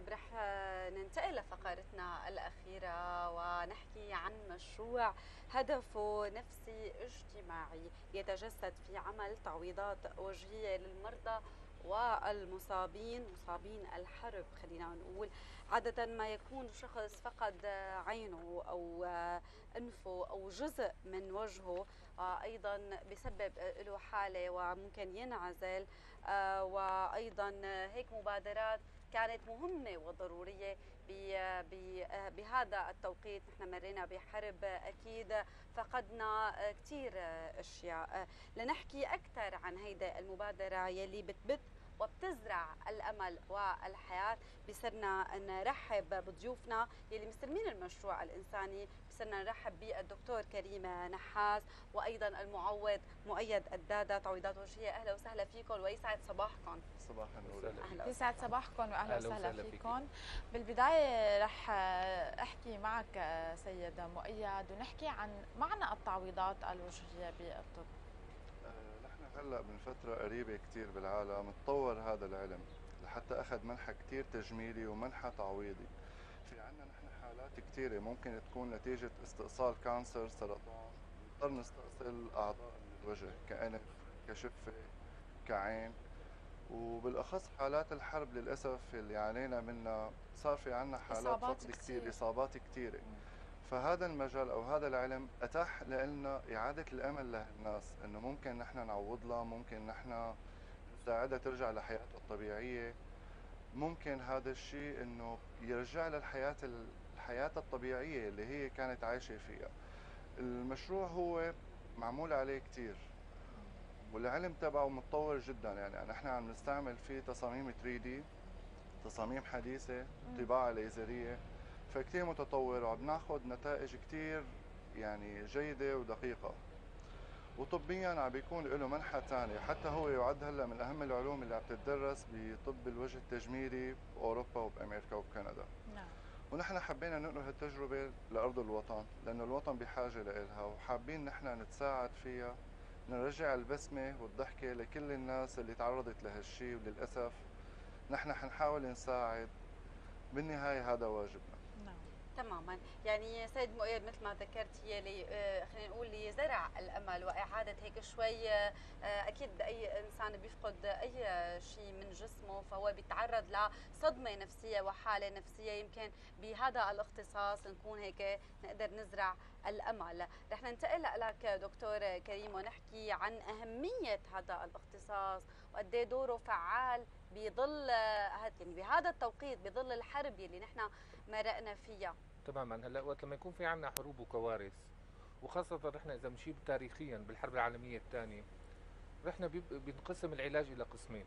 طيب رح ننتقل لفقرتنا الأخيرة ونحكي عن مشروع هدفه نفسي اجتماعي يتجسد في عمل تعويضات وجهية للمرضى والمصابين مصابين الحرب خلينا نقول. عادة ما يكون شخص فقد عينه أو أنفه أو جزء من وجهه أيضا بسبب له حالة وممكن ينعزل وأيضا هيك مبادرات كانت مهمة وضرورية بهذا التوقيت. نحن مرينا بحرب أكيد فقدنا كثير أشياء. لنحكي أكثر عن هيدا المبادرة يلي بتبث وبتزرع الأمل والحياة. بصرنا نرحب بضيوفنا يلي مستلمين المشروع الإنساني. بصرنا نرحب بالدكتور كريم نحاس وأيضا المعوض مؤيد الدادة تعويضات وجهية. أهلا وسهلا فيكم. ويسعد صباحكم. صباح النور أهلا يسعد صباحكم واهلا وسهلا فيكم. بالبداية رح أحكي معك سيد مؤيد ونحكي عن معنى التعويضات الوجهية بالطب. هلأ من فترة قريبة كثير بالعالم تطور هذا العلم لحتى أخذ منحى كثير تجميلي ومنحى تعويضي. في عندنا نحن حالات كثيرة ممكن تكون نتيجة استئصال كانسر سرطان نضطر نستأصل أعضاء من الوجه كأنف كشفة كعين. وبالأخص حالات الحرب للأسف اللي عانينا منها صار في عندنا حالات فقد كثير إصابات كثيره فهذا المجال أو هذا العلم أتاح لنا إعادة الأمل للناس إنه ممكن نحن نعوض لها ممكن نحن نساعدها ترجع لحياتها الطبيعية. ممكن هذا الشيء إنه يرجع للحياة الحياة الطبيعية اللي هي كانت عايشة فيها. المشروع هو معمول عليه كثير والعلم تبعه متطور جدا. يعني نحن عم نستعمل فيه تصاميم 3 دي تصاميم حديثة طباعة ليزرية. فكتير متطور وعم ناخذ نتائج كتير يعني جيدة ودقيقة. وطبيا عم بيكون له منحى ثاني حتى هو يعد هلأ من أهم العلوم اللي عم تدرس بطب الوجه التجميلي بأوروبا وبأمريكا وبكندا. نعم. ونحن حبينا ننقل هالتجربة لأرض الوطن لأنه الوطن بحاجة لها وحابين نحن نتساعد فيها نرجع البسمة والضحكة لكل الناس اللي تعرضت لهالشيء وللأسف نحن حنحاول نساعد. بالنهاية هذا واجبنا. تماما. يعني سيد مؤيد مثل ما ذكرت هي لي آه، خلينا نقول لزرع الأمل وإعادة هيك شوي آه، أكيد أي إنسان بيفقد أي شيء من جسمه فهو بيتعرض لصدمة نفسية وحالة نفسية. يمكن بهذا الاختصاص نكون هيك نقدر نزرع الأمل. رح ننتقل لك دكتور كريم ونحكي عن أهمية هذا الاختصاص وقد إيه دوره فعال بظل يعني بهذا التوقيت بظل الحرب اللي نحن مرقنا فيها. تماما. هلأ وقت لما يكون في عندنا حروب وكوارث وخاصة نحن إذا مشي تاريخيا بالحرب العالمية الثانية نحن بينقسم العلاج إلى قسمين.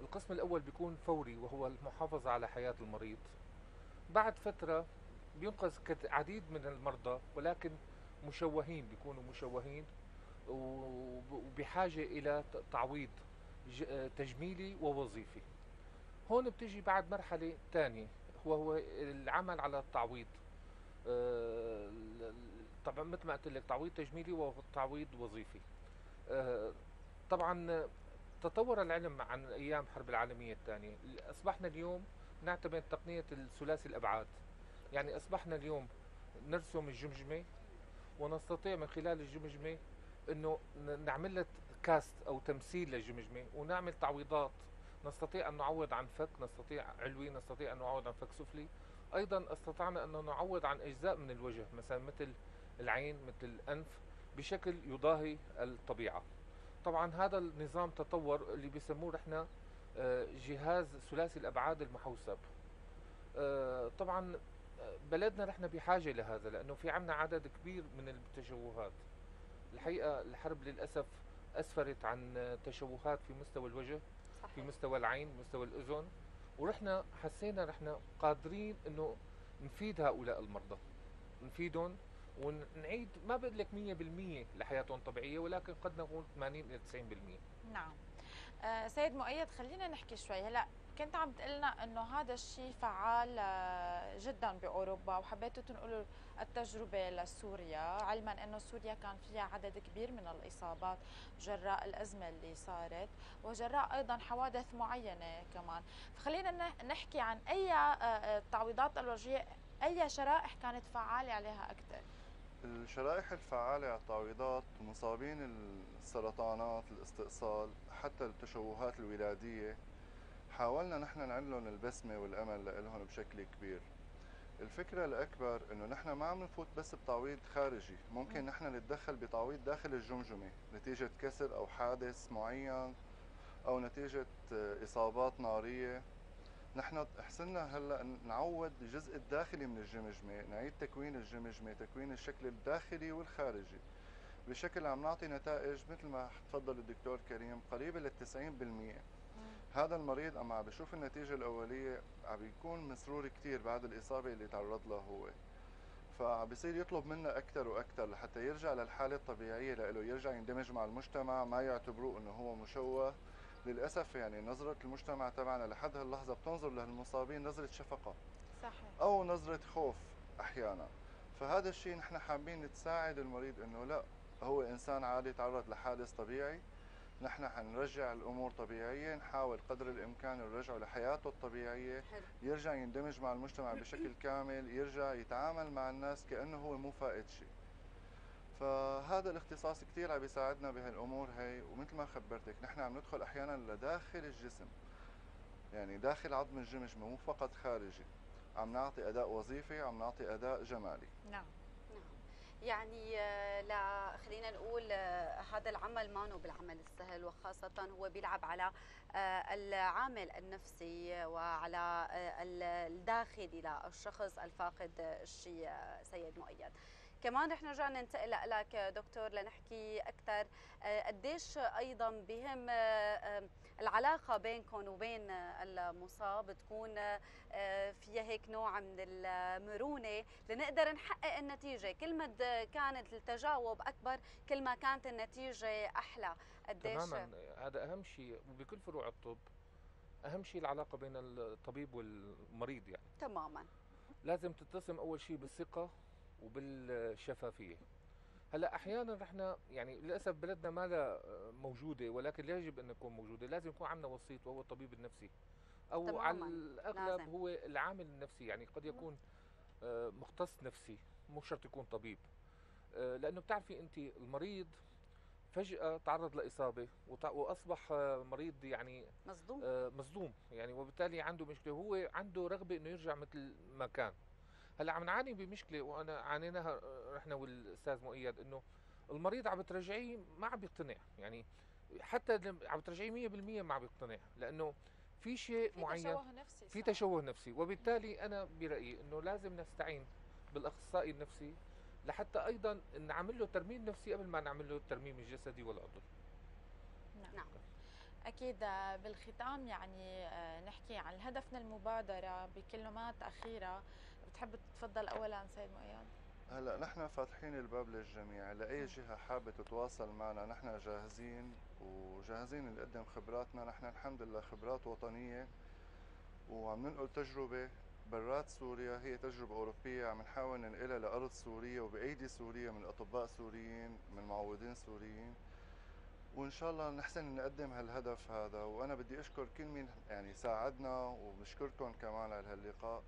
القسم الأول بيكون فوري وهو المحافظة على حياة المريض. بعد فترة بينقذ عديد من المرضى ولكن مشوهين بيكونوا مشوهين وبحاجة إلى تعويض تجميلي ووظيفي. هون بتيجي بعد مرحلة ثانية. وهو العمل على التعويض. آه، طبعا مثل ما قلت لك تعويض تجميلي وتعويض وظيفي. آه، طبعا تطور العلم عن أيام الحرب العالمية الثانية. أصبحنا اليوم نعتمد تقنية الثلاثي الأبعاد. يعني أصبحنا اليوم نرسم الجمجمة ونستطيع من خلال الجمجمة إنه نعمل كاست أو تمثيل للجمجمة ونعمل تعويضات نستطيع أن نعوض عن فك نستطيع علوي نستطيع أن نعوض عن فك سفلي. أيضا استطعنا أن نعوض عن أجزاء من الوجه مثلا مثل العين مثل الأنف بشكل يضاهي الطبيعة. طبعا هذا النظام تطور اللي بيسموه إحنا آه، جهاز ثلاثي الأبعاد المحوسب. آه، طبعا آه، بلدنا نحن بحاجة لهذا لأنه في عنا عدد كبير من التشوهات. الحقيقة الحرب للأسف أسفرت عن تشوهات في مستوى الوجه. صحيح. في مستوى العين مستوى الأذن. ورحنا حسينا رحنا قادرين إنه نفيد هؤلاء المرضى. نفيدهم ونعيد ما بقول لك 100% لحياتهم طبيعية ولكن قد نقول 80 إلى 90% نعم. آه سيد مؤيد خلينا نحكي شوي. هلا كنت عم تقلنا إنه هذا الشيء فعال آه، جدا بأوروبا وحبيتوا تنقلوا التجربة لسوريا علما إنه سوريا كان فيها عدد كبير من الإصابات جراء الأزمة اللي صارت وجراء أيضا حوادث معينة كمان. فخلينا نحكي عن أي التعويضات الوجهية أي شرائح كانت فعالة عليها أكثر الشرائح الفعالة على التعويضات مصابين السرطانات الاستئصال حتى التشوهات الولادية حاولنا نحن نعلن البسمة والأمل لهم بشكل كبير الفكرة الأكبر إنه نحن ما عم نفوت بس بتعويض خارجي، ممكن نحن نتدخل بتعويض داخل الجمجمة نتيجة كسر أو حادث معين أو نتيجة إصابات نارية نحن حسنا هلأ نعود الجزء الداخلي من الجمجمة، نعيد تكوين الجمجمة، تكوين الشكل الداخلي والخارجي. بشكل عم نعطي نتائج مثل ما تفضل الدكتور كريم قريبة لل 90%. هذا المريض أما عم بشوف النتيجة الأولية عم بيكون مسرور كثير بعد الإصابة اللي تعرض لها هو. فبصير يطلب منا أكثر وأكثر لحتى يرجع للحالة الطبيعية له يرجع يندمج مع المجتمع ما يعتبروه إنه هو مشوه. للأسف يعني نظرة المجتمع تبعنا لحد هاللحظة بتنظر للمصابين نظرة شفقة. صحيح. أو نظرة خوف أحيانا. فهذا الشيء نحن حابين نساعد المريض إنه لا هو إنسان عادي تعرض لحادث طبيعي. نحن حنرجع الأمور طبيعية نحاول قدر الإمكان نرجعه لحياته الطبيعية. يرجع يندمج مع المجتمع بشكل كامل يرجع يتعامل مع الناس كأنه هو مو فائت شيء. فهذا الاختصاص كثير عم بيساعدنا بهالأمور هي ومثل ما خبرتك نحن عم ندخل أحيانا لداخل الجسم. يعني داخل عظم الجمجمة مو فقط خارجي. عم نعطي أداء وظيفي عم نعطي أداء جمالي. نعم. يعني آه، لا خلينا نقول آه، هذا العمل ما بالعمل السهل وخاصة هو بيلعب على آه، العامل النفسي وعلى الداخلي للشخص الفاقد الشيء سيد مؤيد. كمان رح نرجع ننتقل لك دكتور لنحكي أكثر قديش أيضا بهم العلاقة بينكم وبين المصاب تكون فيها هيك نوع من المرونة لنقدر نحقق النتيجة. كل ما كانت التجاوب أكبر كل ما كانت النتيجة أحلى. قديش؟ تماما. هذا أهم شيء بكل فروع الطب أهم شيء العلاقة بين الطبيب والمريض يعني. تماما. لازم تتسم أول شيء بالثقة وبالشفافية. هلا أحيانا نحن يعني للاسف بلدنا ما لا موجوده ولكن يجب ان تكون موجوده لازم يكون عندنا وسيط وهو الطبيب النفسي أو. على الاغلب لازم. هو العامل النفسي يعني قد يكون آه، مختص نفسي مو شرط يكون طبيب آه، لأنه بتعرفي أنت المريض فجأة تعرض لإصابة وأصبح مريض يعني مصدوم آه، مصدوم يعني وبالتالي عنده مشكلة هو عنده رغبة إنه يرجع مثل ما كان هلأ عم نعاني بمشكلة وأنا عانيناها إحنا والأستاذ مؤيد إنه المريض عم بترجعيه ما عم بيقتنع. يعني حتى عم بترجعيه 100% ما عم بيقتنع لأنه في شيء في معين تشوه نفسي في تشوه نفسي. وبالتالي أنا برأيي إنه لازم نستعين بالأخصائي النفسي لحتى أيضا نعمل له ترميم نفسي قبل ما نعمل له الترميم الجسدي والعضوي. نعم, نعم. أكيد بالختام يعني آه، نحكي عن الهدف من المبادرة بكلمات أخيرة. بتحب تتفضل اولا سيد مؤيد؟ هلا نحن فاتحين الباب للجميع. لأي جهة حابة تتواصل معنا نحن جاهزين وجاهزين نقدم خبراتنا. نحن الحمد لله خبرات وطنية وعم ننقل تجربة برات سوريا. هي تجربة أوروبية عم نحاول ننقلها لأرض سوريا وبأيدي سوريا من أطباء سوريين من معوضين سوريين. وإن شاء الله نحسن نقدم هالهدف هذا. وأنا بدي أشكر كل مين يعني ساعدنا وبشكركم كمان على هاللقاء.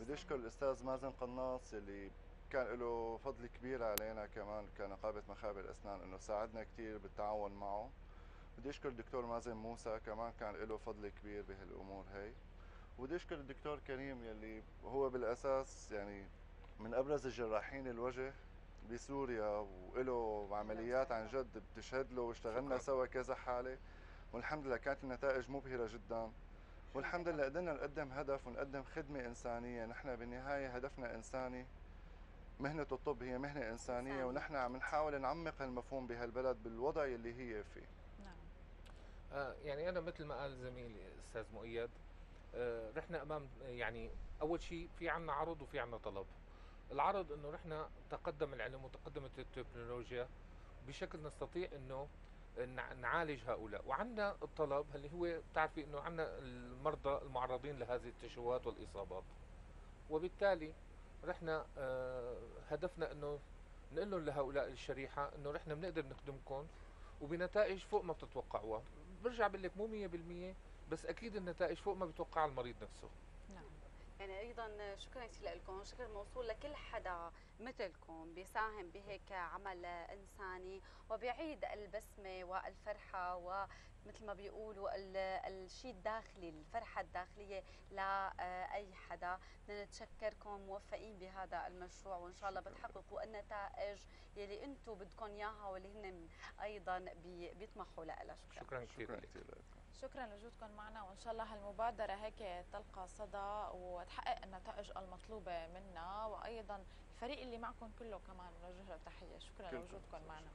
بدي أشكر الأستاذ مازن قناص اللي كان له فضل كبير علينا كمان كنقابة مخابر أسنان إنه ساعدنا كثير بالتعاون معه. بدي أشكر الدكتور مازن موسى كمان كان له فضل كبير بهالأمور هي. وبدي أشكر الدكتور كريم يلي هو بالأساس يعني من أبرز الجراحين الوجه بسوريا وله عمليات عن جد بتشهد له واشتغلنا سوا كذا حالة. والحمد لله كانت النتائج مبهرة جدا. والحمد لله قدرنا نقدم هدف ونقدم خدمة إنسانية. نحن بالنهاية هدفنا إنساني. مهنة الطب هي مهنة إنسانية. ونحن عم نحاول نعمق المفهوم بهالبلد بالوضع اللي هي فيه. نعم. آه يعني أنا مثل ما قال زميلي أستاذ مؤيد آه رحنا أمام يعني أول شيء في عنا عرض وفي عنا طلب. العرض إنه نحن تقدم العلم وتقدمت التكنولوجيا بشكل نستطيع إنه نعالج هؤلاء. وعندنا الطلب اللي هو بتعرفي إنه عندنا المرضى المعرضين لهذه التشوهات والإصابات. وبالتالي رحنا آه، هدفنا إنه نقول لهم لهؤلاء الشريحة إنه رحنا بنقدر نخدمكم وبنتائج فوق ما بتتوقعوها. برجع بقول لك مو 100% بس أكيد النتائج فوق ما بتوقع المريض نفسه. يعني أيضا شكرا كثير لكم شكر موصول لكل حدا مثلكم بيساهم بهيك عمل إنساني وبيعيد البسمة والفرحة ومثل ما بيقولوا الشيء الداخلي الفرحة الداخلية لأي حدا. بدنا نتشكركم موفقين بهذا المشروع وإن شاء الله بتحققوا النتائج يلي أنتم بدكم إياها واللي هن أيضا بيطمحوا لها. شكرا. شكرا كثير لك. شكرا لوجودكم معنا وإن شاء الله هالمبادرة هيك تلقى صدى وتحقق النتائج المطلوبة منا وأيضا الفريق اللي معكم كله كمان نوجه له تحيه شكرا لوجودكم معنا.